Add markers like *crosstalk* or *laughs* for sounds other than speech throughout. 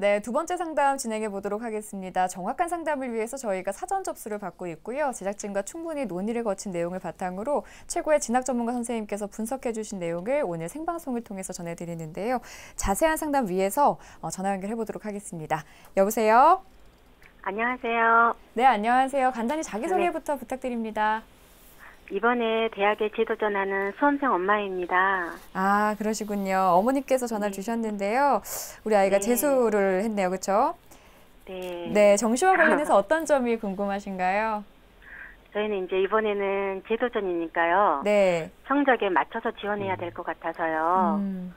네, 두 번째 상담 진행해 보도록 하겠습니다. 정확한 상담을 위해서 저희가 사전 접수를 받고 있고요. 제작진과 충분히 논의를 거친 내용을 바탕으로 최고의 진학 전문가 선생님께서 분석해 주신 내용을 오늘 생방송을 통해서 전해드리는데요. 자세한 상담 위해서 어, 전화 연결해 보도록 하겠습니다. 여보세요? 안녕하세요. 네, 안녕하세요. 간단히 자기소개부터 네. 부탁드립니다. 이번에 대학에 재도 전하는 수험생 엄마입니다. 아, 그러시군요. 어머니께서 전화를 네. 주셨는데요. 우리 아이가 네. 재수를 했네요. 그렇죠? 네. 네, 정시와 관련해서 *laughs* 어떤 점이 궁금하신가요? 저희는 이제 이번에는 재도전이니까요. 네. 성적에 맞춰서 지원해야 될 것 같아서요. 음.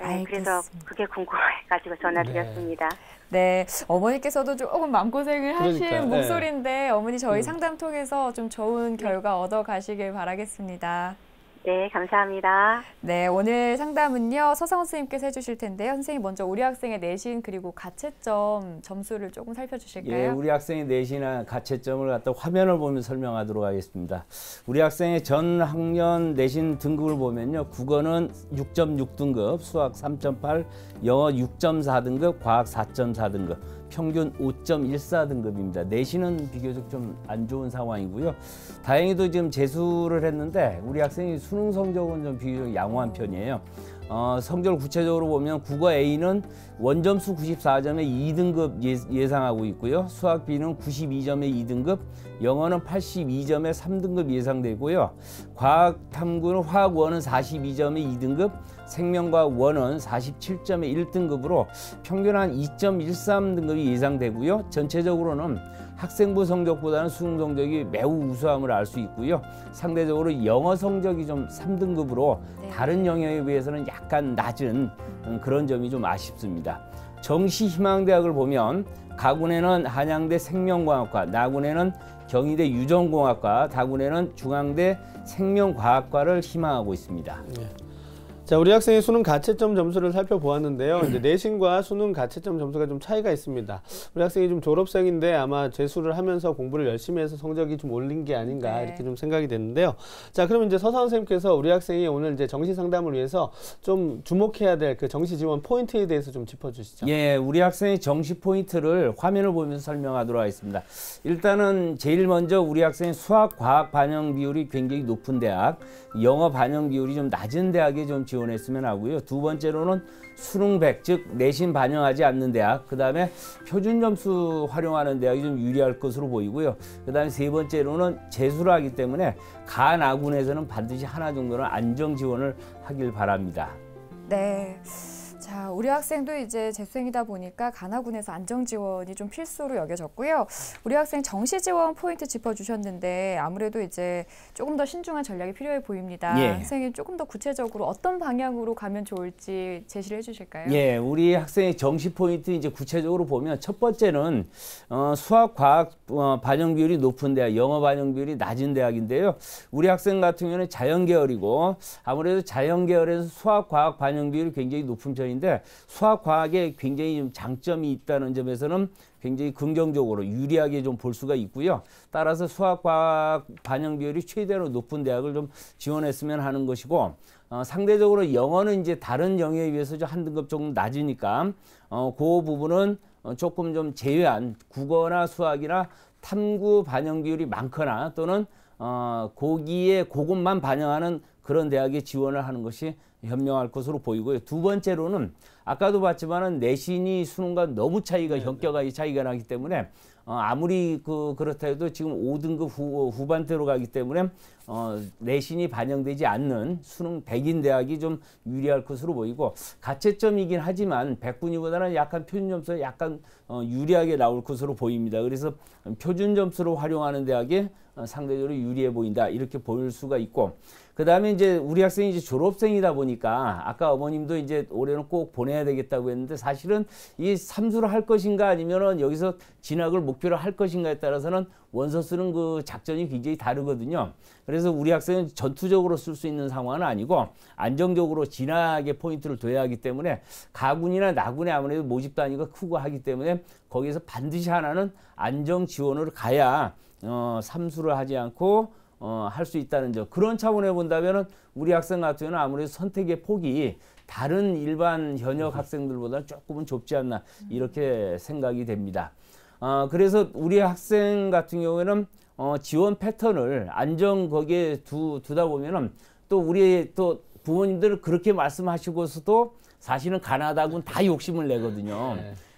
네, 그래서 그게 궁금해가지고 전화드렸습니다. 네. 네, 어머니께서도 조금 마음고생을 하신 그러니까, 목소리인데 어머니 저희 음. 상담 통해서 좀 좋은 결과 얻어 가시길 바라겠습니다. 네, 감사합니다. 네, 오늘 상담은요 서상원 선생님께서 해주실 텐데요. 선생님 먼저 우리 학생의 내신 그리고 가채점 점수를 조금 살펴주실까요? 예, 우리 학생의 내신이나 가채점을 갖다 화면을 보면 설명하도록 하겠습니다. 우리 학생의 전 학년 내신 등급을 보면요, 국어는 6.6 등급, 수학 3.8, 영어 6.4 등급, 과학 4.4 등급. 평균 5.14 등급입니다. 내신은 비교적 좀 안 좋은 상황이고요. 다행히도 지금 재수를 했는데 우리 학생이 수능 성적은 좀 비교적 양호한 편이에요. 어, 성적을 구체적으로 보면 국어 A는 원점수 94점에 2등급 예, 상하고 있고요. 수학 B는 92점에 2등급, 영어는 82점에 3등급 예상되고요. 과학 탐구는 화학 원은 42점에 2등급, 생명과학 원은 47점에 1등급으로 평균 한 2.13등급이 예상되고요. 전체적으로는 학생부 성적보다는 수능 성적이 매우 우수함을 알 수 있고요. 상대적으로 영어 성적이 좀 3등급으로 네. 다른 영역에 비해서는 약간 낮은 음, 그런 점이 좀 아쉽습니다. 정시 희망대학을 보면 가군에는 한양대 생명과학과, 나군에는 경희대 유전공학과, 다군에는 중앙대 생명과학과를 희망하고 있습니다. 네. 자, 우리 학생의 수능 가채점 점수를 살펴보았는데요. 이제 내신과 수능 가채점 점수가 좀 차이가 있습니다. 우리 학생이 좀 졸업생인데 아마 재수를 하면서 공부를 열심히 해서 성적이 좀 올린 게 아닌가 네. 이렇게 좀 생각이 되는데요. 자, 그러면 이제 서사 선생님께서 우리 학생이 오늘 이제 정시 상담을 위해서 좀 주목해야 될 그 정시 지원 포인트에 대해서 좀 짚어주시죠. 예, 우리 학생의 정시 포인트를 화면을 보면서 설명하도록 하겠습니다. 일단은 제일 먼저 우리 학생의 수학, 과학 반영 비율이 굉장히 높은 대학, 영어 반영 비율이 좀 낮은 대학에 좀 지원 했으면 하고요. 두 번째로는 수능 100, 즉 내신 반영하지 않는 대학, 그 다음에 표준 점수 활용하는 대학이 좀 유리할 것으로 보이고요. 그 다음에 세 번째로는 재수를 하기 때문에 간 아군에서는 반드시 하나 정도는 안정 지원을 하길 바랍니다. 네. 자, 우리 학생도 이제 재수생이다 보니까 간호군에서 안정 지원이 좀 필수로 여겨졌고요. 우리 학생 정시 지원 포인트 짚어주셨는데 아무래도 이제 조금 더 신중한 전략이 필요해 보입니다. 예. 선생님 조금 더 구체적으로 어떤 방향으로 가면 좋을지 제시를 해주실까요? 예, 우리 학생의 정시 포인트 이제 구체적으로 보면 첫 번째는 어, 수학, 과학 어, 반영 비율이 높은 대학, 영어 반영 비율이 낮은 대학인데요. 우리 학생 같은 경우는 자연 계열이고 아무래도 자연 계열에서 수학, 과학 반영 비율이 굉장히 높은 편인 데. 분인데 수학 과학에 굉장히 좀 장점이 있다는 점에서는 굉장히 긍정적으로 유리하게 좀 볼 수가 있고요. 따라서 수학 과학 반영 비율이 최대로 높은 대학을 좀 지원했으면 하는 것이고 어, 상대적으로 영어는 이제 다른 영역에 비해서 좀 한 등급 조금 낮으니까 어, 그 부분은 어, 조금 좀 제외한 국어나 수학이나 탐구 반영 비율이 많거나 또는 어, 고기에 그것만 반영하는 그런 대학에 지원을 하는 것이 현명할 것으로 보이고요. 두 번째로는 아까도 봤지만은 내신이 수능과 너무 차이가 네, 네. 현격하게 차이가 나기 때문에 어, 아무리 그 그렇다 해도 지금 5등급 후, 후반대로 가기 때문에 어, 내신이 반영되지 않는 수능 백인 대학이 좀 유리할 것으로 보이고 가채점이긴 하지만 백분위보다는 약간 표준 점수가 약간 어, 유리하게 나올 것으로 보입니다. 그래서 표준 점수로 활용하는 대학이 어, 상대적으로 유리해 보인다 이렇게 보일 수가 있고 그 다음에 이제 우리 학생이 이제 졸업생이다 보니까 아까 어머님도 이제 올해는 꼭 보내야 되겠다고 했는데 사실은 이 삼수를 할 것인가 아니면은 여기서 진학을 목표로 할 것인가에 따라서는 원서 쓰는 그 작전이 굉장히 다르거든요. 그래서 우리 학생은 전투적으로 쓸 수 있는 상황은 아니고 안정적으로 진학에 포인트를 둬야 하기 때문에 가군이나 나군에 아무래도 모집 단위가 크고 하기 때문에 거기서 반드시 하나는 안정 지원을 가야 어, 삼수를 하지 않고 어, 할 수 있다는 점. 그런 차원에 본다면은 우리 학생 같은 경우는 아무래도 선택의 폭이 다른 일반 현역 학생들보다 조금은 좁지 않나 이렇게 생각이 됩니다. 어, 그래서 우리 학생 같은 경우에는 어, 지원 패턴을 안정 거기에 두, 두다 보면은 또 우리 또 부모님들 그렇게 말씀하시고서도 사실은 가나다군 다 욕심을 내거든요.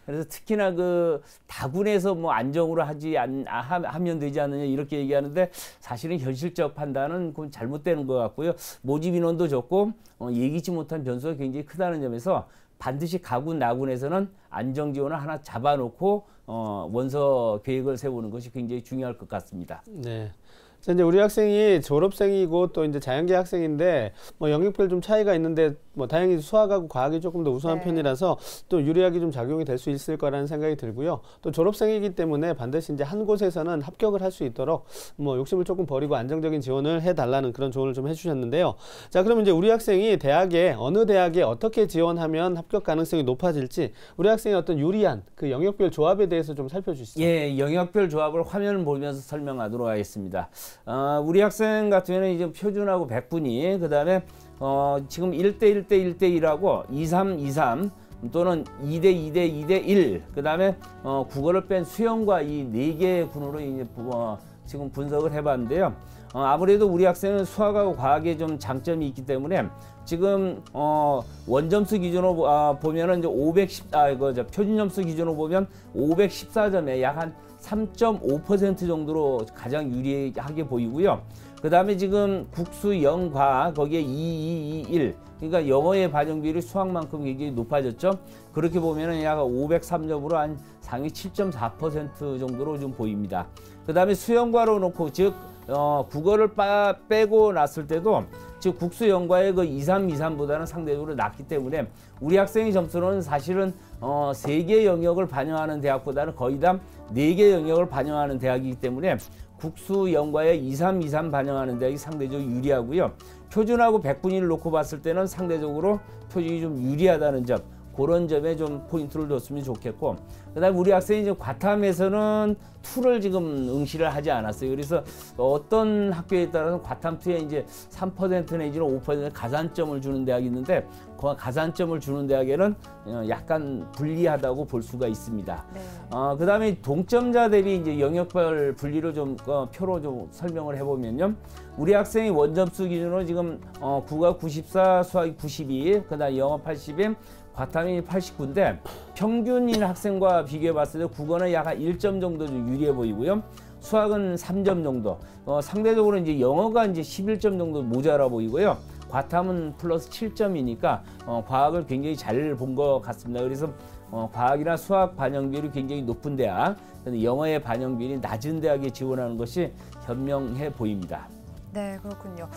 네. 그래서 특히나 그 다군에서 뭐 안정으로 하지 않, 아, 하- 하면 되지 않느냐 이렇게 얘기하는데 사실은 현실적 판단은 그건 잘못되는 것 같고요. 모집 인원도 적고 어, 예기치 못한 변수가 굉장히 크다는 점에서 반드시 가군 나군에서는 안정 지원을 하나 잡아놓고 어, 원서 계획을 세우는 것이 굉장히 중요할 것 같습니다. 네. 자, 이제 우리 학생이 졸업생이고 또 이제 자연계 학생인데 뭐 영역별 좀 차이가 있는데 뭐 다행히 수학하고 과학이 조금 더 우수한 네. 편이라서 또 유리하게 좀 작용이 될 수 있을 거라는 생각이 들고요. 또 졸업생이기 때문에 반드시 이제 한 곳에서는 합격을 할 수 있도록 뭐 욕심을 조금 버리고 안정적인 지원을 해 달라는 그런 조언을 좀 해주셨는데요. 자, 그러면 이제 우리 학생이 대학에 어느 대학에 어떻게 지원하면 합격 가능성이 높아질지 우리 학생의 어떤 유리한 그 영역별 조합에 대해서 좀 살펴주시죠. 예, 영역별 조합을 화면을 보면서 설명하도록 하겠습니다. 어, 우리 학생 같은 경우는 이제 표준하고 백분위, 그 다음에 어, 지금 1대 1대 1대 1하고 2, 3, 2, 3 또는 2대 2대 2대 1, 그 다음에 어, 국어를 뺀 수영과 이 네 개의 군으로 이제 부- 어, 지금 분석을 해봤는데요. 어, 아무래도 우리 학생은 수학하고 과학에 좀 장점이 있기 때문에 지금 어, 원점수 기준으로 아, 보면은 이제 510, 아, 이거 저 표준 점수 기준으로 보면 514점에 약 한 3.5% 정도로 가장 유리하게 보이고요. 그 다음에 지금 국수 영과 거기에 2, 2, 2, 1. 그러니까 영어의 반영 비율이 수학만큼 굉장히 높아졌죠. 그렇게 보면은 약 503점으로 한 상위 7.4% 정도로 좀 보입니다. 그 다음에 수영과로 놓고 즉 어, 국어를 빠, 빼고 났을 때도 즉 국수 영과의 그 2, 3, 2, 3보다는 상대적으로 낮기 때문에 우리 학생의 점수는 사실은 어, 세개 영역을 반영하는 대학보다는 거의 다네개 영역을 반영하는 대학이기 때문에 국수 영과의 2, 3, 2, 3 반영하는 대학이 상대적으로 유리하고요. 표준하고 백분위를 놓고 봤을 때는 상대적으로 표준이 좀 유리하다는 점 그런 점에 좀 포인트를 줬으면 좋겠고 그다음에 우리 학생이 이제 과탐에서는 투를 지금 응시를 하지 않았어요. 그래서 어떤 학교에 따라서 과탐 투에 이제 3% 내지는 5% 가산점을 주는 대학이 있는데 그 가산점을 주는 대학에는 어, 약간 불리하다고 볼 수가 있습니다. 네. 어, 그 다음에 동점자 대비 이제 영역별 분리를 좀 어, 표로 좀 설명을 해보면요. 우리 학생이 원점수 기준으로 지금 어, 국어 94, 수학이 92, 그 다음 영어 80에 과탐이 89인데 평균인 학생과 비교해 봤을 때 국어는 약 한 1점 정도 좀 유리해 보이고요. 수학은 3점 정도. 어, 상대적으로 이제 영어가 이제 11점 정도 모자라 보이고요. 과탐은 플러스 7점이니까 어, 과학을 굉장히 잘 본 것 같습니다. 그래서 어, 과학이나 수학 반영 비율이 굉장히 높은 대학, 영어의 반영 비율이 낮은 대학에 지원하는 것이 현명해 보입니다. 네, 그렇군요.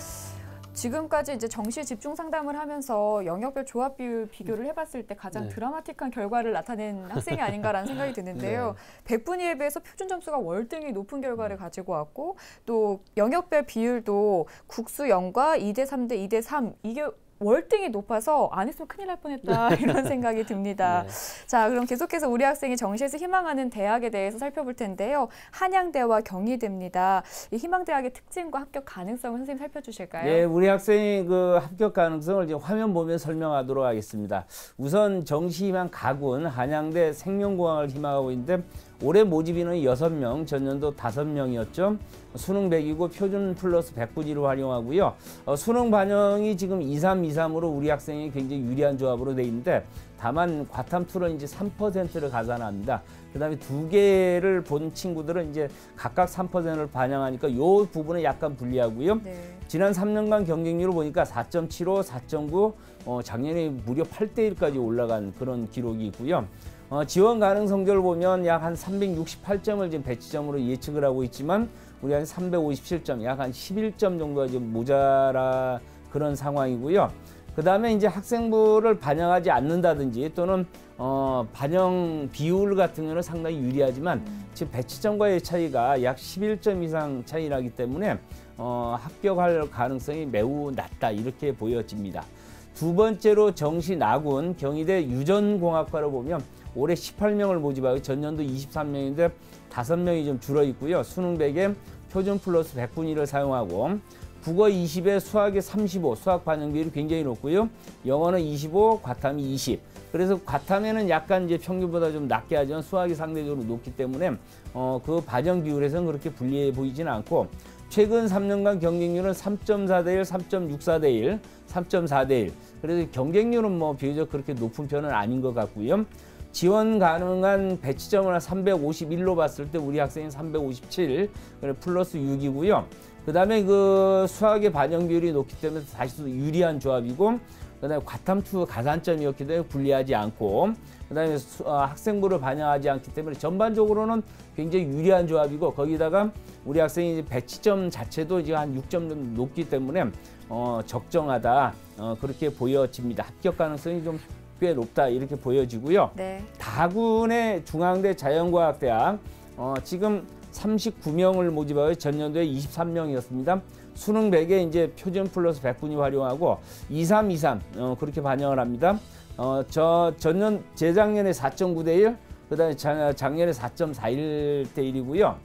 지금까지 이제 정시 집중 상담을 하면서 영역별 조합 비율 비교를 해봤을 때 가장 네. 드라마틱한 결과를 나타낸 학생이 아닌가라는 생각이 드는데요. *laughs* 백분위에 비해서 표준 점수가 월등히 높은 결과를 가지고 왔고 또 영역별 비율도 국수 0과 2대 3대 2대 3 이게 월등히 높아서 안 했으면 큰일 날 뻔했다 *laughs* 이런 생각이 듭니다. 네. 자, 그럼 계속해서 우리 학생이 정시에서 희망하는 대학에 대해서 살펴볼 텐데요. 한양대와 경희대입니다. 이 희망대학의 특징과 합격 가능성을 선생님 살펴주실까요? 예, 우리 학생이 그 합격 가능성을 이제 화면 보면 설명하도록 하겠습니다. 우선 정시 희망 가군 한양대 생명공학을 희망하고 있는데 올해 모집 인원이 6명, 전년도 5명이었죠. 수능 100이고 표준 플러스 100분위를 활용하고요. 어, 수능 반영이 지금 2, 3, 2, 3으로 우리 학생이 굉장히 유리한 조합으로 돼 있는데 다만 과탐 투는 이제 3%를 가산합니다. 그다음에 두 개를 본 친구들은 이제 각각 3%를 반영하니까 이 부분은 약간 불리하고요. 네. 지난 3년간 경쟁률을 보니까 4.75, 4.9, 어, 작년에 무려 8대 1까지 올라간 그런 기록이 있고요. 어, 지원 가능 성적을 보면 약 한 368점을 지금 배치점으로 예측을 하고 있지만 우리 한 357점, 약 한 11점 정도가 지금 모자라 그런 상황이고요. 그 다음에 이제 학생부를 반영하지 않는다든지 또는 어, 반영 비율 같은 경우는 상당히 유리하지만 지금 배치점과의 차이가 약 11점 이상 차이 나기 때문에 어, 합격할 가능성이 매우 낮다 이렇게 보여집니다. 두 번째로 정시 나군 경희대 유전공학과를 보면 올해 18명을 모집하고 전년도 23명인데 5명이 좀 줄어 있고요. 수능 100에 표준 플러스 100분위를 사용하고 국어 20에 수학에 35, 수학 반영 비율이 굉장히 높고요. 영어는 25, 과탐이 20. 그래서 과탐에는 약간 이제 평균보다 좀 낮게 하지만 수학이 상대적으로 높기 때문에 어, 그 반영 비율에서는 그렇게 불리해 보이지는 않고 최근 3년간 경쟁률은 3.4 대 1, 3.64 대 1, 3.4 대 1. 그래서 경쟁률은 뭐 비교적 그렇게 높은 편은 아닌 것 같고요. 지원 가능한 배치점을 351로 봤을 때 우리 학생이 357, 그래 플러스 6이고요. 그 다음에 그 수학의 반영 비율이 높기 때문에 다시 또 유리한 조합이고 그 다음에 과탐투 가산점이었기 때문에 불리하지 않고 그 다음에 수, 어, 학생부를 반영하지 않기 때문에 전반적으로는 굉장히 유리한 조합이고 거기다가 우리 학생이 이제 배치점 자체도 이제 한 6점 정도 높기 때문에 어, 적정하다 어, 그렇게 보여집니다. 합격 가능성이 좀 꽤 높다 이렇게 보여지고요. 네. 다군의 중앙대 자연과학대학 어, 지금 39명을 모집하여 전년도에 23명이었습니다. 수능 100에 이제 표준 플러스 100분이 활용하고 2323 어, 그렇게 반영을 합니다. 어, 저 전년 재작년에 4.9대 1, 그다음에 작- 작년에 4.41 대 1이고요.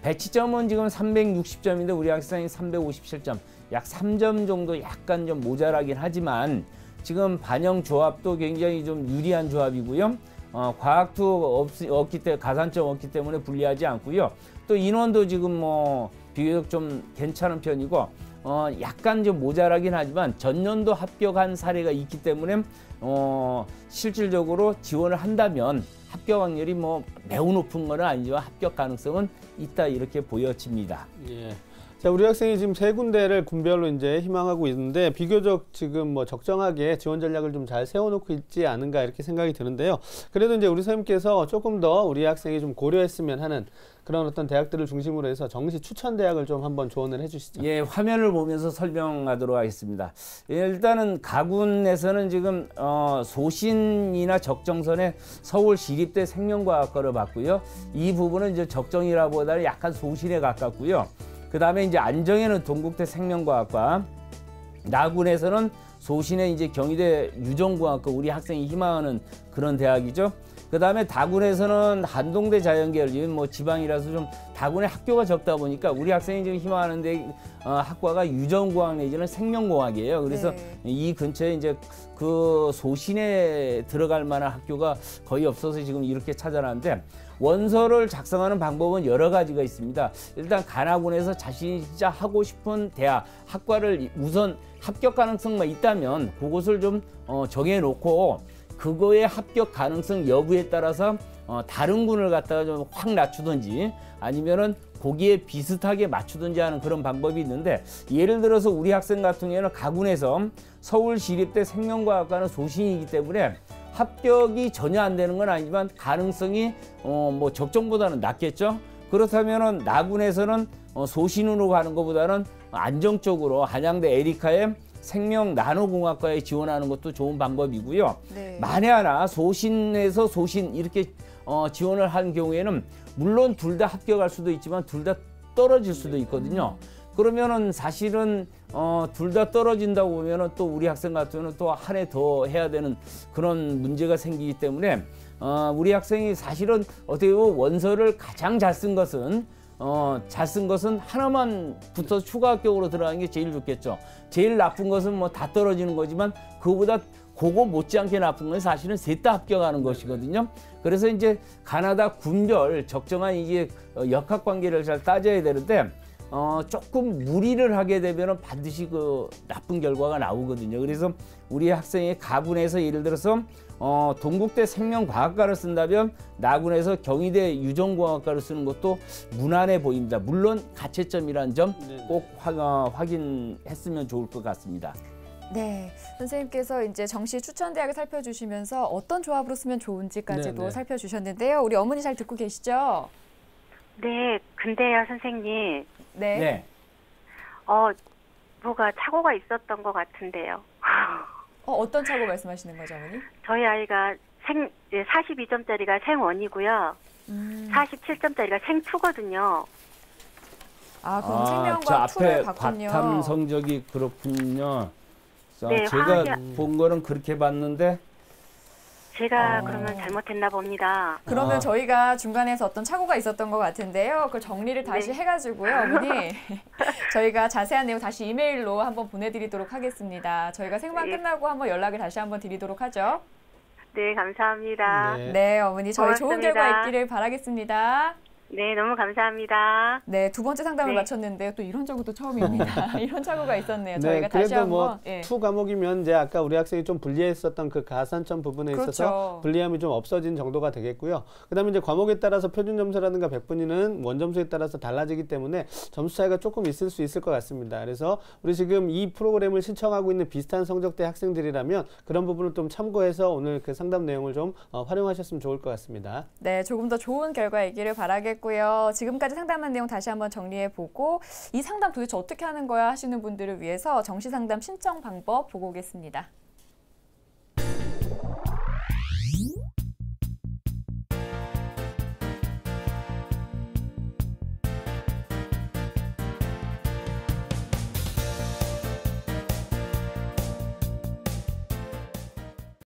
배치점은 지금 360점인데 우리 학생이 357점, 약 3점 정도 약간 좀 모자라긴 하지만 지금 반영 조합도 굉장히 좀 유리한 조합이고요. 어, 과학투 없, 없기 때문에 가산점 없기 때문에 불리하지 않고요. 또 인원도 지금 뭐 비교적 좀 괜찮은 편이고 어, 약간 좀 모자라긴 하지만 전년도 합격한 사례가 있기 때문에 어, 실질적으로 지원을 한다면 합격 확률이 뭐 매우 높은 건 아니지만 합격 가능성은 있다 이렇게 보여집니다. 예. 자, 우리 학생이 지금 세 군데를 군별로 이제 희망하고 있는데 비교적 지금 뭐 적정하게 지원 전략을 좀 잘 세워놓고 있지 않은가 이렇게 생각이 드는데요. 그래도 이제 우리 선생님께서 조금 더 우리 학생이 좀 고려했으면 하는 그런 어떤 대학들을 중심으로 해서 정시 추천 대학을 좀 한번 조언을 해주시죠. 예, 화면을 보면서 설명하도록 하겠습니다. 예, 일단은 가군에서는 지금 어, 소신이나 적정선에 서울 시립대 생명과학과를 봤고요. 이 부분은 이제 적정이라보다는 약간 소신에 가깝고요. 그 다음에 이제 안정에는 동국대 생명과학과, 나군에서는 소신에 이제 경희대 유전공학과 우리 학생이 희망하는 그런 대학이죠. 그 다음에 다군에서는 한동대 자연계열, 뭐 지방이라서 좀 다군에 학교가 적다 보니까 우리 학생이 지금 희망하는데 어, 학과가 유전공학 내지는 생명공학이에요. 그래서 네. 이 근처에 이제 그 소신에 들어갈 만한 학교가 거의 없어서 지금 이렇게 찾아놨는데 원서를 작성하는 방법은 여러 가지가 있습니다. 일단 가나군에서 자신이 진짜 하고 싶은 대학, 학과를 우선 합격 가능성만 있다면 그곳을 좀 어, 정해놓고 그거의 합격 가능성 여부에 따라서 어, 다른 군을 갖다가 좀 확 낮추든지 아니면은 거기에 비슷하게 맞추든지 하는 그런 방법이 있는데 예를 들어서 우리 학생 같은 경우에는 가군에서 서울시립대 생명과학과는 소신이기 때문에 합격이 전혀 안 되는 건 아니지만 가능성이 어, 뭐 적정보다는 낮겠죠. 그렇다면은 나군에서는 어, 소신으로 가는 것보다는 안정적으로 한양대 에리카의 생명 나노공학과에 지원하는 것도 좋은 방법이고요. 네. 만에 하나 소신에서 소신 이렇게 어, 지원을 한 경우에는 물론 둘 다 합격할 수도 있지만 둘 다 떨어질 수도 있거든요. 그러면은 사실은 어, 둘 다 떨어진다고 보면은 또 우리 학생 같은 경우는 또 한 해 더 해야 되는 그런 문제가 생기기 때문에 어, 우리 학생이 사실은 어떻게 보면 원서를 가장 잘 쓴 것은 어, 잘 쓴 것은 하나만 붙어서 추가 합격으로 들어가는 게 제일 좋겠죠. 제일 나쁜 것은 뭐 다 떨어지는 거지만 그거보다 그거 못지않게 나쁜 건 사실은 셋 다 합격하는 것이거든요. 그래서 이제 가나다 군별 적정한 이게 어, 역학 관계를 잘 따져야 되는데 어, 조금 무리를 하게 되면 반드시 그 나쁜 결과가 나오거든요. 그래서 우리 학생이 가군에서 예를 들어서 어, 동국대 생명과학과를 쓴다면 나군에서 경희대 유전공학과를 쓰는 것도 무난해 보입니다. 물론 가채점이라는 점꼭 어, 확인했으면 좋을 것 같습니다. 네, 선생님께서 이제 정시 추천 대학을 살펴주시면서 어떤 조합으로 쓰면 좋은지까지도 네, 네. 살펴주셨는데요. 우리 어머니 잘 듣고 계시죠? 네, 근데요, 선생님. 네. 네. 어, 뭐가 착오가 있었던 것 같은데요. 어, 어떤 차고 말씀하시는 거죠, 어머니? 저희 아이가 생, 42점짜리가 생원이고요. 음. 47점짜리가 생투거든요. 아, 그럼 저 생명과 투를 봤군요. 과탐 성적이 그렇군요. 자, 네, 제가 화학이- 본 거는 그렇게 봤는데 제가 어. 그러면 잘못했나 봅니다. 그러면 아. 저희가 중간에서 어떤 착오가 있었던 것 같은데요. 그 정리를 다시 네. 해가지고요, 어머니. *laughs* 저희가 자세한 내용 다시 이메일로 한번 보내드리도록 하겠습니다. 저희가 생방 예. 끝나고 한번 연락을 다시 한번 드리도록 하죠. 네, 감사합니다. 네. 네, 어머니 저희 좋은 고맙습니다. 결과 있기를 바라겠습니다. 네, 너무 감사합니다. 네, 두 번째 상담을 네. 마쳤는데 또 이런 적도 처음입니다. *laughs* *laughs* 이런 착오가 있었네요. 네, 저희가 다시 그래도 한번 뭐 예. two 과목이면 이제 아까 우리 학생이 좀 불리했었던 그 가산점 부분에 있어서 그렇죠. 불리함이 좀 없어진 정도가 되겠고요. 그다음에 이제 과목에 따라서 표준 점수라든가 백분위는 원점수에 따라서 달라지기 때문에 점수 차이가 조금 있을 수 있을 것 같습니다. 그래서 우리 지금 이 프로그램을 신청하고 있는 비슷한 성적대 학생들이라면 그런 부분을 좀 참고해서 오늘 그 상담 내용을 좀 어, 활용하셨으면 좋을 것 같습니다. 네, 조금 더 좋은 결과 있기를 바라 겠고요. 지금까지 상담한 내용 다시 한번 정리해 보고 이 상담 도대체 어떻게 하는 거야 하시는 분들을 위해서 정시 상담 신청 방법 보고 오겠습니다.